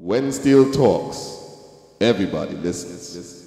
When Steel talks, everybody listens.